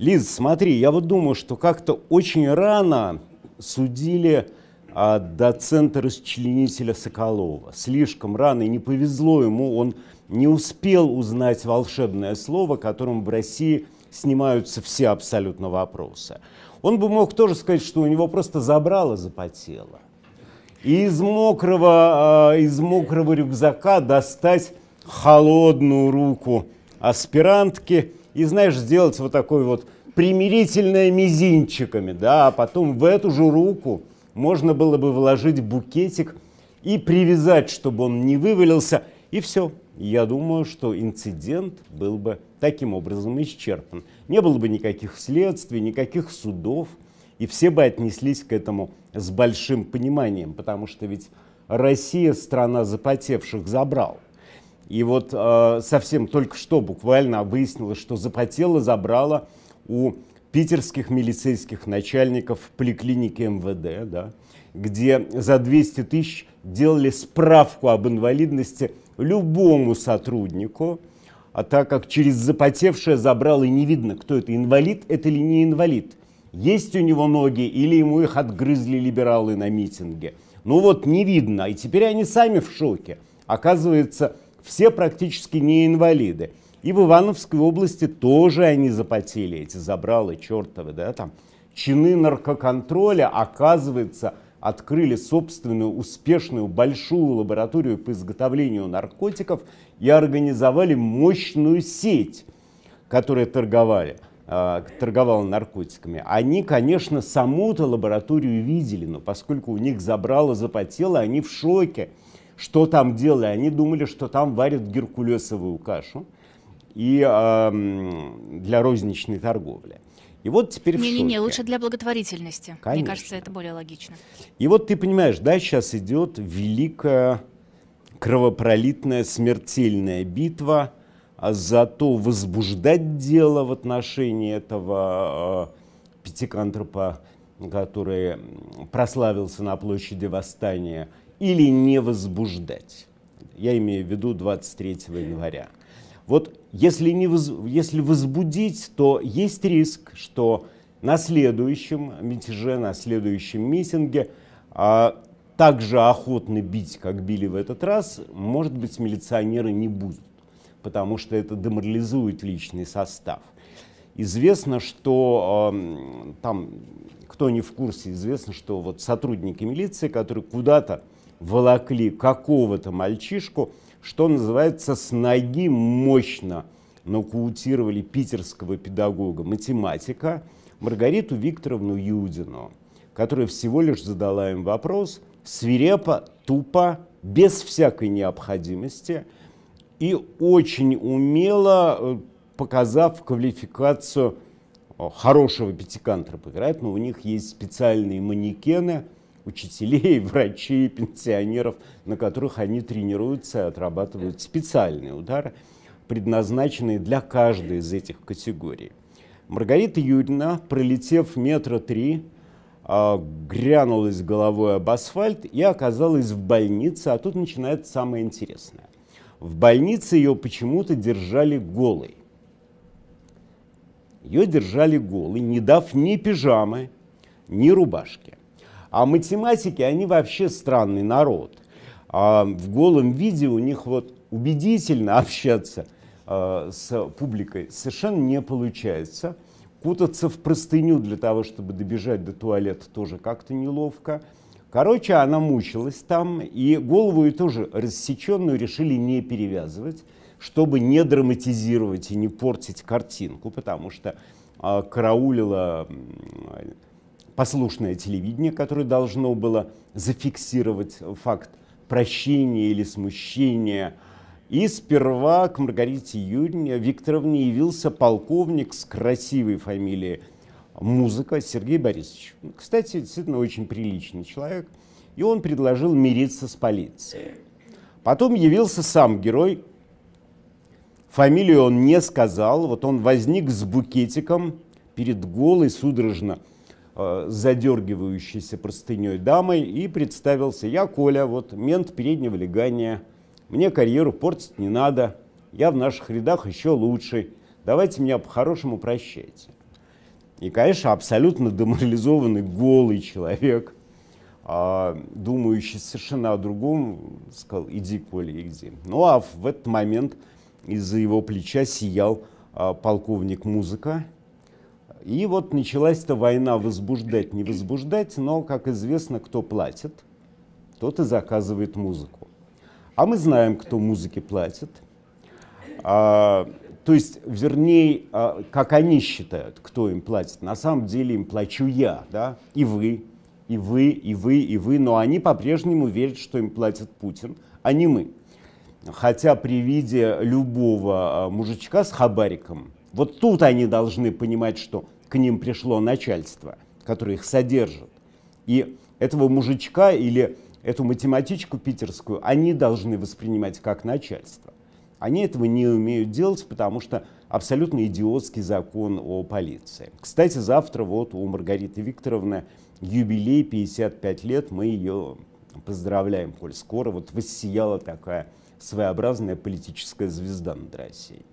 Лиз, смотри, я вот думаю, что как-то очень рано судили а, доцента-расчленителя Соколова. Слишком рано и не повезло ему, он не успел узнать волшебное слово, которым в России снимаются все абсолютно вопросы. Он бы мог тоже сказать, что у него просто забрало, запотело. И из мокрого, а, из мокрого рюкзака достать холодную руку аспирантки и, знаешь, сделать вот такой вот примирительное мизинчиками, да, а потом в эту же руку можно было бы вложить букетик и привязать, чтобы он не вывалился, и все. Я думаю, что инцидент был бы таким образом исчерпан. Не было бы никаких следствий, никаких судов, и все бы отнеслись к этому с большим пониманием, потому что ведь Россия страна запотевших забрал. И вот э, совсем только что буквально выяснилось, что запотело забрала у питерских милицейских начальников в поликлинике МВД, да, где за 200 тысяч делали справку об инвалидности любому сотруднику, а так как через запотевшее забрало и не видно, кто это, инвалид это или не инвалид. Есть у него ноги или ему их отгрызли либералы на митинге. Ну вот не видно, и теперь они сами в шоке. Оказывается, все практически не инвалиды. И в Ивановской области тоже они запотели, эти забралы чертовы, да, там. Чины наркоконтроля, оказывается, открыли собственную успешную большую лабораторию по изготовлению наркотиков и организовали мощную сеть, которая торговали, э, торговала наркотиками. Они, конечно, саму-то лабораторию видели, но поскольку у них забрало, запотело, они в шоке. Что там делали? Они думали, что там варят геркулесовую кашу и э, для розничной торговли. И вот теперь не, в Не-не-не, лучше для благотворительности. Конечно. Мне кажется, это более логично. И вот ты понимаешь, да, сейчас идет великая кровопролитная смертельная битва за то, возбуждать дело в отношении этого э, пятикантропа, который прославился на площади Восстания, или не возбуждать. Я имею в виду 23 января. Вот если, не воз, если возбудить, то есть риск, что на следующем мятеже, на следующем митинге а, так же охотно бить, как били в этот раз, может быть, милиционеры не будут, потому что это деморализует личный состав. Известно, что э, там, кто не в курсе, известно, что вот сотрудники милиции, которые куда-то волокли какого-то мальчишку, что называется, с ноги мощно нокаутировали питерского педагога математика Маргариту Викторовну Юдину, которая всего лишь задала им вопрос свирепо, тупо, без всякой необходимости и очень умело э, показав квалификацию хорошего пятикантропа. Вероятно, у них есть специальные манекены – учителей, врачей, пенсионеров, на которых они тренируются и отрабатывают специальные удары, предназначенные для каждой из этих категорий. Маргарита Юрьевна, пролетев метра три, а, грянулась головой об асфальт и оказалась в больнице, а тут начинается самое интересное. В больнице ее почему-то держали голой. Ее держали голой, не дав ни пижамы, ни рубашки. А математики, они вообще странный народ. А в голом виде у них вот убедительно общаться э, с публикой совершенно не получается. Кутаться в простыню для того, чтобы добежать до туалета, тоже как-то неловко. Короче, она мучилась там, и голову ее тоже рассеченную решили не перевязывать, чтобы не драматизировать и не портить картинку, потому что э, караулила послушное телевидение, которое должно было зафиксировать факт прощения или смущения. И сперва к Маргарите Юрьевне Викторовне явился полковник с красивой фамилией Музыка Сергей Борисович. Кстати, действительно очень приличный человек. И он предложил мириться с полицией. Потом явился сам герой. Фамилию он не сказал. Вот он возник с букетиком перед голой, судорожно задергивающейся простыней дамой и представился. Я Коля, вот мент переднего легания. Мне карьеру портить не надо. Я в наших рядах еще лучший. Давайте меня по-хорошему прощайте. И, конечно, абсолютно деморализованный, голый человек, а, думающий совершенно о другом, сказал, иди, Коля, иди. Ну, а в этот момент из-за его плеча сиял а, полковник музыка. И вот началась эта война возбуждать, не возбуждать, но, как известно, кто платит, тот и заказывает музыку. А мы знаем, кто музыке платит. А, то есть, вернее, а, как они считают, кто им платит. На самом деле им плачу я, да, и вы, и вы, и вы, и вы. Но они по-прежнему верят, что им платит Путин, а не мы. Хотя при виде любого а, мужичка с хабариком, вот тут они должны понимать, что к ним пришло начальство, которое их содержит. И этого мужичка или эту математичку питерскую они должны воспринимать как начальство. Они этого не умеют делать, потому что абсолютно идиотский закон о полиции. Кстати, завтра вот у Маргариты Викторовны юбилей 55 лет, мы ее поздравляем, коль скоро вот воссияла такая своеобразная политическая звезда над Россией.